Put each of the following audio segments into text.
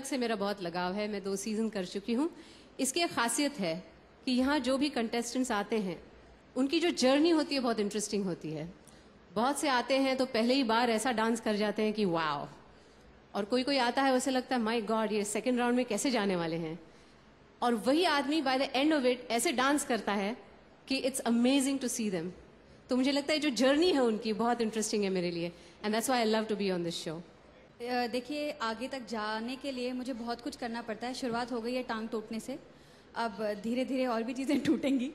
नाटक से मेरा बहुत लगाव है, मैं दो सीज़न कर चुकी हूँ। इसकी एक खासियत है कि यहाँ जो भी कंटेस्टेंट्स आते हैं, उनकी जो जर्नी होती है, बहुत इंटरेस्टिंग होती है। बहुत से आते हैं तो पहले ही बार ऐसा डांस कर जाते हैं कि, वाओ! और कोई कोई आता है, उसे लगता है माई गॉड ये सेकेंड राउंड में कैसे जाने वाले हैं? और वही आदमी by the end of it ऐसे डांस करता है कि it's amazing to see them तो मुझे लगता है जो जर्नी है उनकी, बहुत इंटरेस्टिंग है मेरे लिए। And that's why I love to be on this show देखिए, आगे तक जाने के लिए मुझे बहुत कुछ करना पड़ता है। शुरुआत हो गई है टांग टूटने से। अब धीरे धीरे और भी चीज़ें टूटेंगी।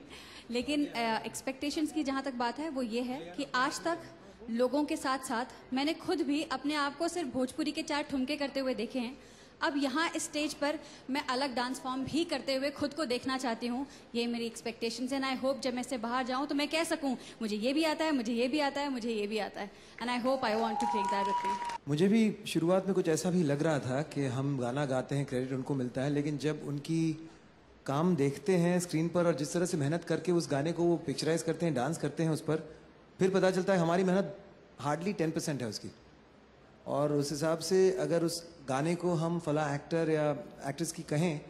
लेकिन एक्सपेक्टेशंस की जहाँ तक बात है, वो ये है कि आज तक लोगों के साथ साथ मैंने खुद भी अपने आप को सिर्फ़ भोजपुरी के चार ठुमके करते हुए देखे हैं। अब यहाँ स्टेज पर मैं अलग डांस फॉर्म भी करते हुए खुद को देखना चाहती हूँ। ये मेरी एक्सपेक्टेशंस हैं आई होप जब मैं इससे बाहर जाऊँ तो मैं कह सकूँ, मुझे ये भी आता है, मुझे ये भी आता है, मुझे ये भी आता है। And I hope I want to take that मुझे भी शुरुआत में कुछ ऐसा भी लग रहा था कि हम गाना गाते हैं क्रेडिट उनको मिलता है, लेकिन जब उनकी काम देखते हैं स्क्रीन पर और जिस तरह से मेहनत करके उस गाने को वो पिक्चराइज करते हैं डांस करते हैं उस पर, फिर पता चलता है हमारी मेहनत हार्डली टेन परसेंट है उसकी। और उस हिसाब से अगर उस गाने को हम फला एक्टर या एक्ट्रेस की कहें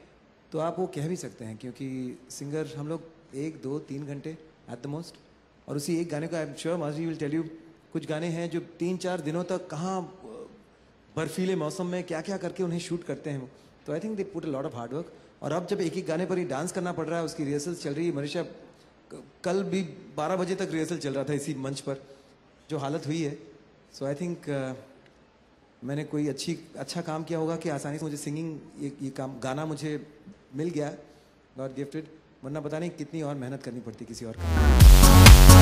तो आप वो कह भी सकते हैं, क्योंकि सिंगर हम लोग एक, दो, तीन घंटे एट द मोस्ट और उसी एक गाने को I am sure Maji will tell you कुछ गाने हैं जो तीन, चार दिनों तक कहाँ बर्फीले मौसम में क्या क्या करके उन्हें शूट करते हैं वो। तो I think they put a lot of hard work और अब जब एक एक गाने पर ही डांस करना पड़ रहा है, उसकी रिहर्सल चल रही है, मनीषा कल भी 12 बजे तक रिहर्सल चल रहा था इसी मंच पर, जो हालत हुई है। सो आई थिंक मैंने कोई अच्छी अच्छा काम किया होगा कि आसानी से मुझे सिंगिंग ये, ये काम गाना मुझे मिल गया गॉड गिफ्टेड वरना पता नहीं कितनी और मेहनत करनी पड़ती किसी और काम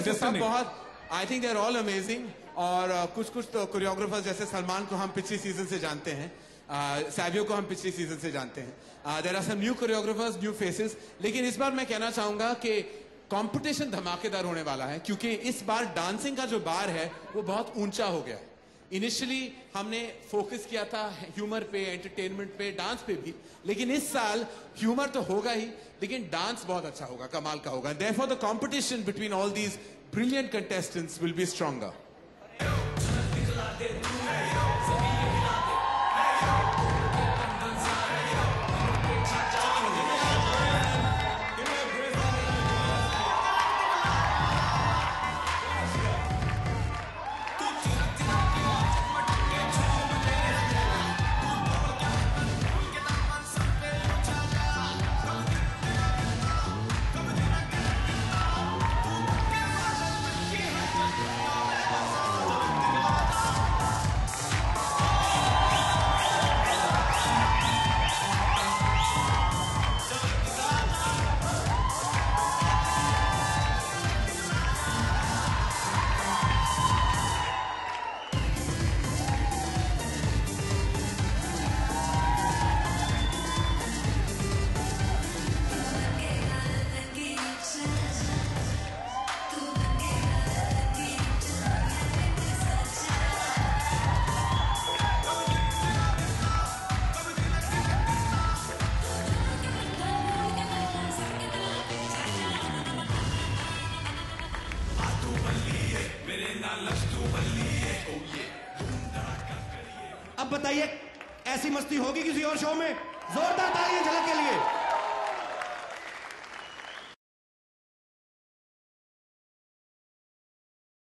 सब बहुत I think they are all amazing और uh, कुछ कुछ तो कोरियोग्राफर्स जैसे सलमान को हम पिछली सीज़न से जानते हैं। सैवियो को हम पिछली सीज़न से जानते हैं। There are some new choreographers new faces लेकिन इस बार मैं कहना चाहूँगा कि कंपटीशन धमाकेदार होने वाला है क्योंकि इस बार डांसिंग का जो बार है वो बहुत ऊँचा हो गया है। इनिशियली हमने फोकस किया था ह्यूमर पे एंटरटेनमेंट पे डांस पे भी। लेकिन इस साल ह्यूमर तो होगा ही, लेकिन डांस बहुत अच्छा होगा, कमाल का होगा। Therefore the competition between all these brilliant contestants will be stronger अब बताइए ऐसी मस्ती होगी किसी और शो में? जोरदार तालियाँ झलक के लिए।